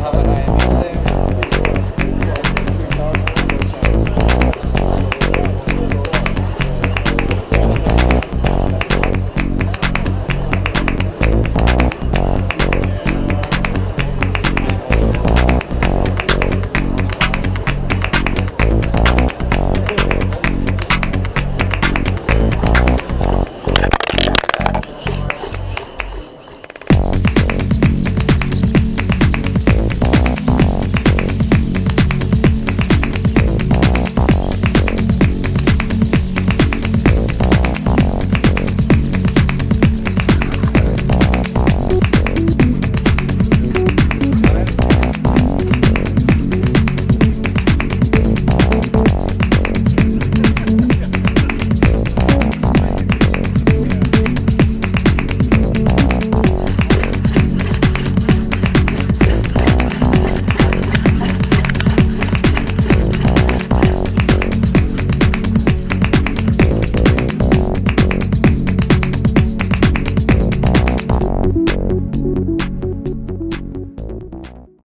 have a